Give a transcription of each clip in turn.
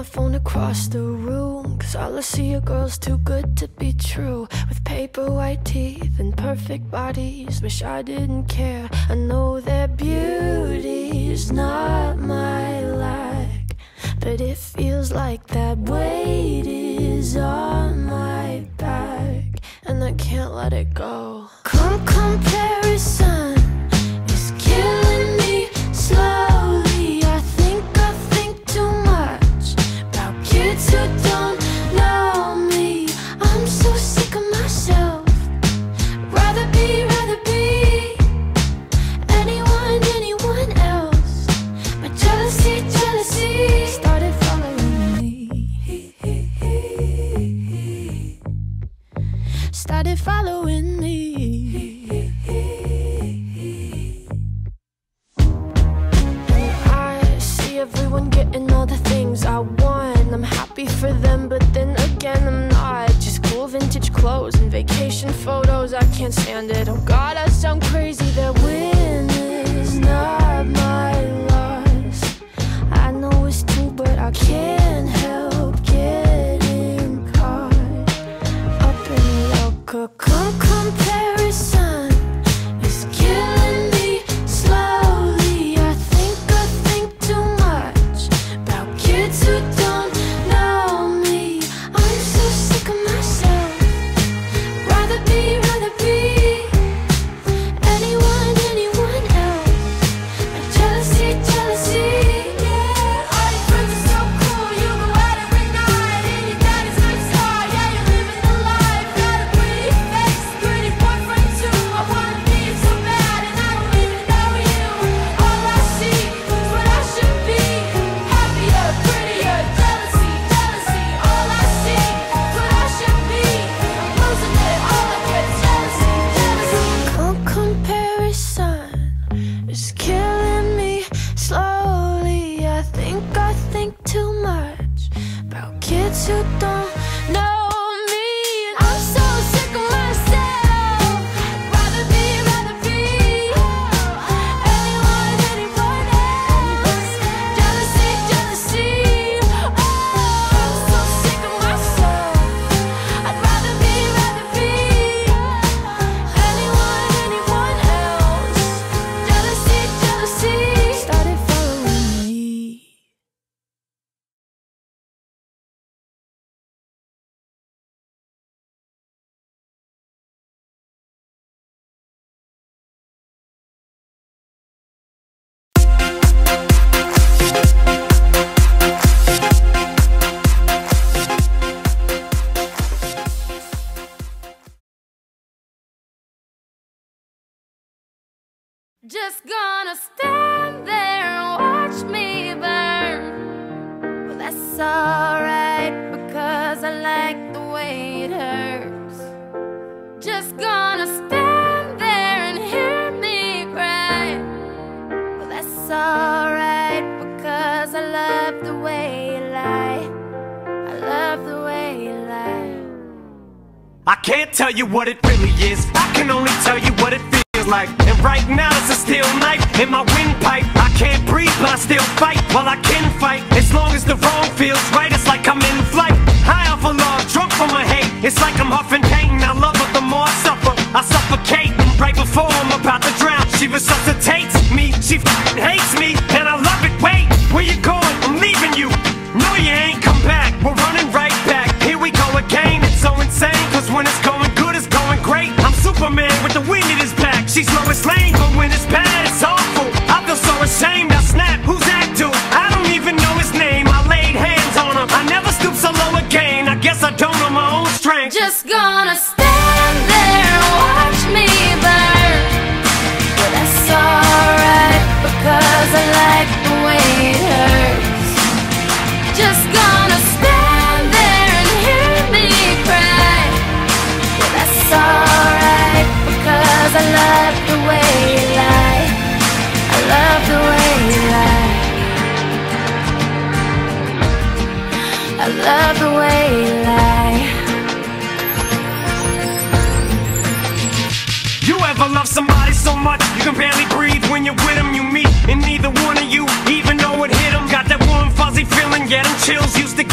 my phone across the room. Cause all I see are girls too good to be true. With paper white teeth and perfect bodies. Wish I didn't care. I know their beauty's not my lack. But it feels like that weight is on my back. And I can't let it go. Come come, comparison Me. I see everyone getting all the things I want. I'm happy for them, but then again, I'm not. Just cool vintage clothes and vacation photos. I can't stand it. Oh God, I sound crazy. That win is not my loss. I know it's true, but I can't help getting caught up in. Just gonna stand there and watch me burn. Well, that's alright because I like the way it hurts. Just gonna stand there and hear me cry. Well, that's alright because I love the way you lie. I love the way you lie. I can't tell you what it really is. I can only tell you what it feels like. Right now it's a steel knife in my windpipe. I can't breathe, but I still fight. while I can fight as long as the wrong feels right. It's like I'm in Just gonna stand there and watch me burn. But that's alright because I like the way it hurts. Just gonna stand there and hear me cry. But that's alright because I love the way you lie. I love the way you lie. I love the way you lie. so much You can barely breathe. When you're with him You meet and neither one of you even know it hit him Got that warm fuzzy feeling, get him chills. Used to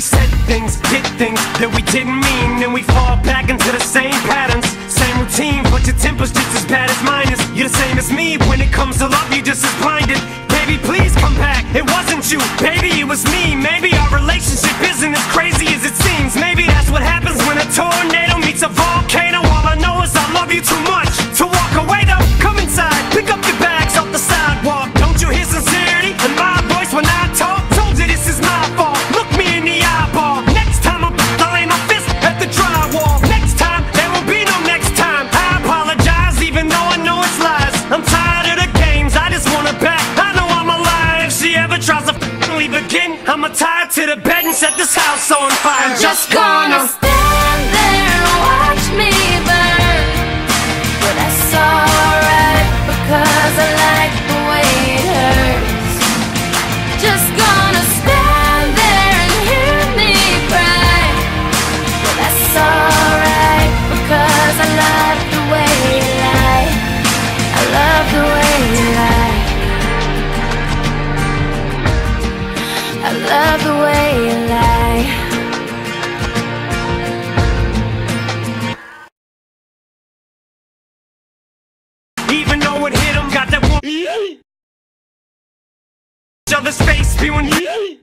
we said things, did things that we didn't mean Then we fall back into the same patterns, same routine But your temper's just as bad as mine is. You're the same as me, when it comes to love you just as blinded. Baby please come back, it wasn't you, baby it was me. Maybe our relationship isn't as crazy as it seems, maybe bed and set this house on fire. I'm just gonna. another space spewing heat